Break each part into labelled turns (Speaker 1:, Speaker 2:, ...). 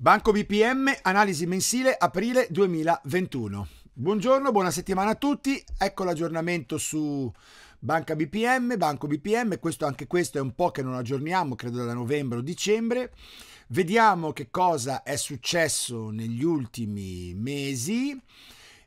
Speaker 1: Banco BPM, analisi mensile aprile 2021. Buongiorno, buona settimana a tutti. Ecco l'aggiornamento su Banca BPM, Banco BPM. Questo, anche questo è un po' che non aggiorniamo, credo da novembre o dicembre. Vediamo che cosa è successo negli ultimi mesi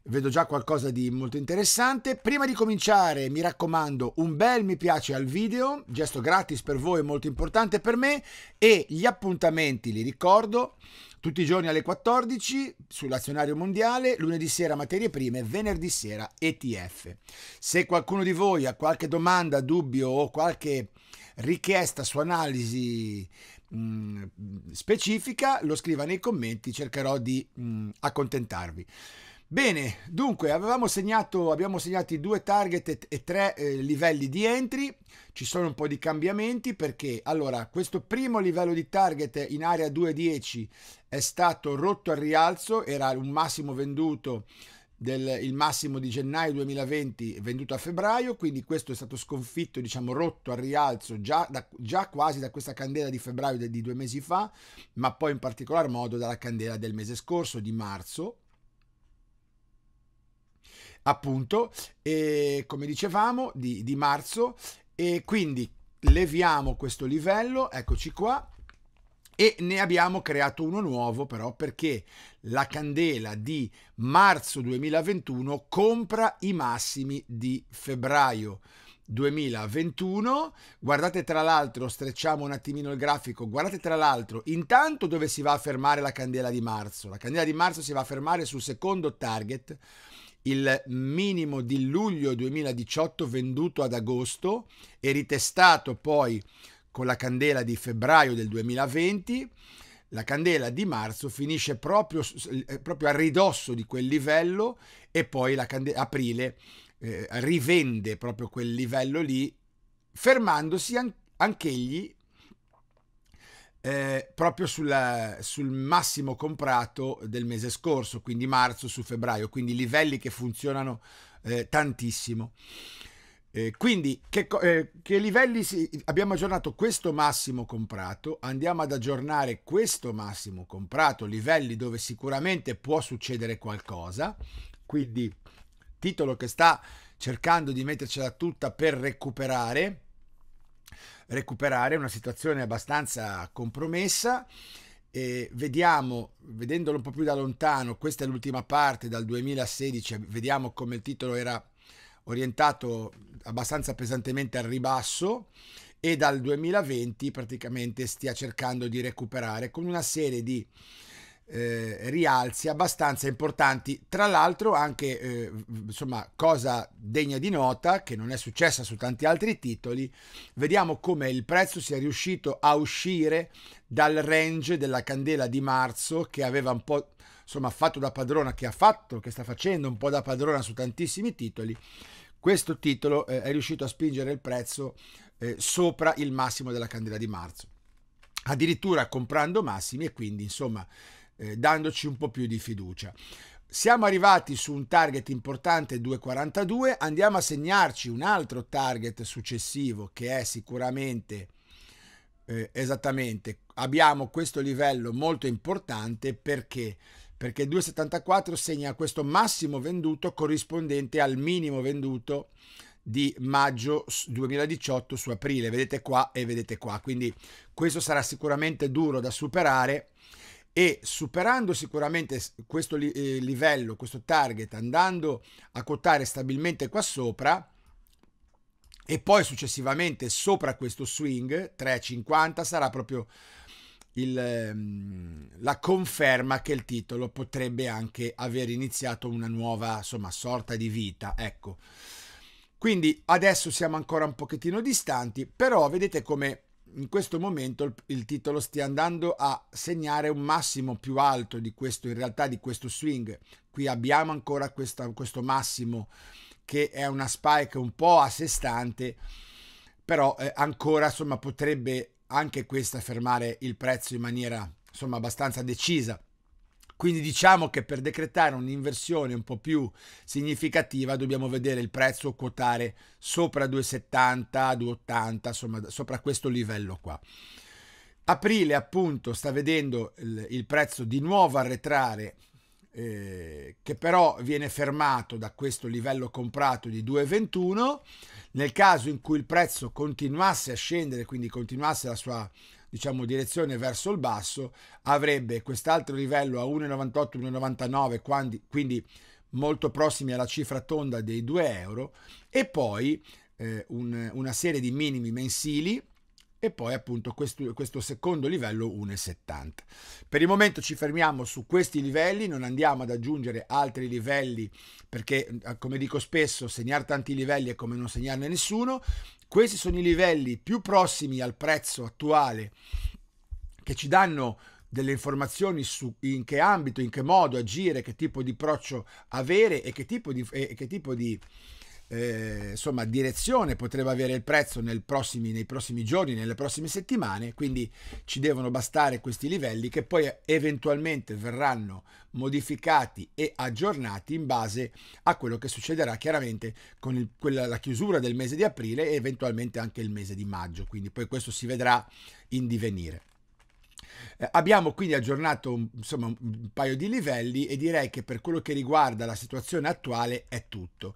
Speaker 1: vedo già qualcosa di molto interessante. Prima di cominciare, mi raccomando, un bel mi piace al video, gesto gratis per voi, molto importante per me, e gli appuntamenti, li ricordo, tutti i giorni alle 14 sull'azionario mondiale, lunedì sera materie prime, venerdì sera ETF. Se qualcuno di voi ha qualche domanda, dubbio o qualche richiesta su analisi mh, specifica, lo scriva nei commenti, cercherò di mh, accontentarvi. Bene, dunque avevamo segnato, abbiamo segnato due target e tre eh, livelli di entry, ci sono un po' di cambiamenti perché allora questo primo livello di target in area 2.10 è stato rotto al rialzo, era un massimo venduto del il massimo di gennaio 2020 venduto a febbraio, quindi questo è stato sconfitto, diciamo rotto al rialzo già, da, già quasi da questa candela di febbraio di due mesi fa, ma poi in particolar modo dalla candela del mese scorso di marzo appunto, e, come dicevamo, di, di marzo e quindi leviamo questo livello, eccoci qua, e ne abbiamo creato uno nuovo però perché la candela di marzo 2021 compra i massimi di febbraio 2021 guardate tra l'altro strecciamo un attimino il grafico guardate tra l'altro intanto dove si va a fermare la candela di marzo? La candela di marzo si va a fermare sul secondo target il minimo di luglio 2018 venduto ad agosto e ritestato poi con la candela di febbraio del 2020. La candela di marzo finisce proprio, eh, proprio a ridosso di quel livello e poi la candela aprile eh, rivende proprio quel livello lì, fermandosi an- anch'egli eh, proprio sulla, sul massimo comprato del mese scorso, quindi marzo su febbraio, quindi livelli che funzionano eh, tantissimo. Eh, quindi che, eh, che livelli si, abbiamo aggiornato questo massimo comprato, andiamo ad aggiornare questo massimo comprato, livelli dove sicuramente può succedere qualcosa, quindi titolo che sta cercando di mettercela tutta per recuperare recuperare una situazione abbastanza compromessa. E vediamo, vedendolo un po' più da lontano, questa è l'ultima parte dal 2016, vediamo come il titolo era orientato abbastanza pesantemente al ribasso e dal 2020 praticamente stia cercando di recuperare con una serie di eh, rialzi abbastanza importanti. Tra l'altro, anche eh, insomma, cosa degna di nota, che non è successa su tanti altri titoli, vediamo come il prezzo sia riuscito a uscire dal range della candela di marzo che aveva un po' insomma fatto da padrona, che ha fatto, che sta facendo un po' da padrona su tantissimi titoli. Questo titolo eh, è riuscito a spingere il prezzo eh, sopra il massimo della candela di marzo addirittura comprando massimi e quindi insomma eh, dandoci un po' più di fiducia. Siamo arrivati su un target importante 2,42, andiamo a segnarci un altro target successivo che è sicuramente eh, esattamente abbiamo questo livello molto importante perché perché 2,74 segna questo massimo venduto corrispondente al minimo venduto di maggio 2018 su aprile. Vedete qua e vedete qua. Quindi questo sarà sicuramente duro da superare e superando sicuramente questo eh, livello, questo target, andando a quotare stabilmente qua sopra e poi successivamente sopra questo swing 3,50 sarà proprio il, ehm, la conferma che il titolo potrebbe anche aver iniziato una nuova insomma sorta di vita ecco. Quindi adesso siamo ancora un pochettino distanti però vedete come in questo momento il, il, titolo stia andando a segnare un massimo più alto di questo, in realtà di questo swing. Qui abbiamo ancora questa, questo massimo che è una spike un po' a sé stante, però eh, ancora insomma potrebbe anche questa fermare il prezzo in maniera insomma abbastanza decisa. Quindi diciamo che per decretare un'inversione un po' più significativa dobbiamo vedere il prezzo quotare sopra 2,70, 2,80, insomma sopra questo livello qua. Aprile appunto sta vedendo il, il prezzo di nuovo arretrare eh, che però viene fermato da questo livello comprato di 2,21. Nel caso in cui il prezzo continuasse a scendere, quindi continuasse la sua diciamo, direzione verso il basso, avrebbe quest'altro livello a 1,98, 1,99, quindi molto prossimi alla cifra tonda dei 2 euro, e poi eh, un, una serie di minimi mensili e poi appunto questo, questo secondo livello 1,70. Per il momento ci fermiamo su questi livelli, non andiamo ad aggiungere altri livelli perché eh, come dico spesso segnare tanti livelli è come non segnarne nessuno. Questi sono i livelli più prossimi al prezzo attuale che ci danno delle informazioni su in che ambito, in che modo agire, che tipo di approccio avere e che tipo di, e che tipo di eh, insomma, direzione potrebbe avere il prezzo prossimi, nei prossimi giorni, nelle prossime settimane, quindi ci devono bastare questi livelli che poi eventualmente verranno modificati e aggiornati in base a quello che succederà chiaramente con il, quella, la chiusura del mese di aprile e eventualmente anche il mese di maggio, quindi poi questo si vedrà in divenire. Eh, abbiamo quindi aggiornato insomma, un paio di livelli e direi che per quello che riguarda la situazione attuale è tutto.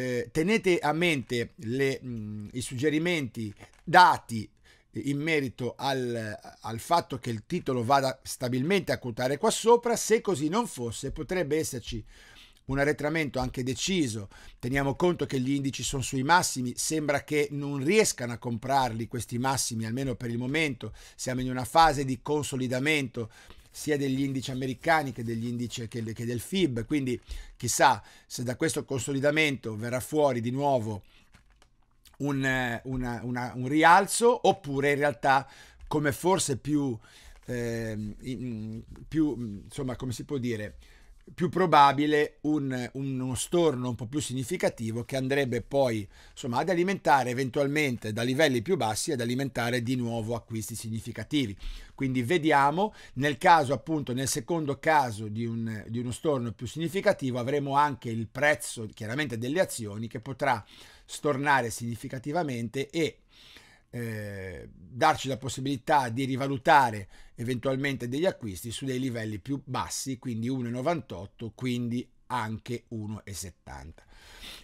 Speaker 1: Eh, tenete a mente le, mh, i suggerimenti dati in merito al, al, fatto che il titolo vada stabilmente a quotare qua sopra, se così non fosse potrebbe esserci un arretramento anche deciso. Teniamo conto che gli indici sono sui massimi, sembra che non riescano a comprarli questi massimi, almeno per il momento. Siamo in una fase di consolidamento sia degli indici americani che degli indici che, che del FIB, quindi chissà se da questo consolidamento verrà fuori di nuovo un, una, una, un rialzo oppure in realtà come forse più, eh, più insomma come si può dire più probabile un, uno storno un po' più significativo che andrebbe poi insomma, ad alimentare eventualmente da livelli più bassi ad alimentare di nuovo acquisti significativi. Quindi vediamo, nel caso appunto, nel secondo caso di, un, di uno storno più significativo avremo anche il prezzo chiaramente delle azioni che potrà stornare significativamente e eh, darci la possibilità di rivalutare eventualmente degli acquisti su dei livelli più bassi, quindi 1,98, quindi anche 1,70.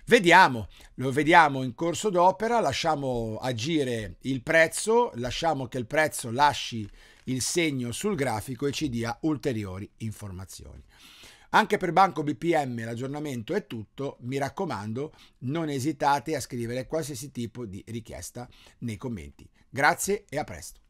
Speaker 1: Vediamo, lo vediamo in corso d'opera, lasciamo agire il prezzo, lasciamo che il prezzo lasci il segno sul grafico e ci dia ulteriori informazioni. Anche per Banco BPM l'aggiornamento è tutto, mi raccomando non esitate a scrivere qualsiasi tipo di richiesta nei commenti. Grazie e a presto.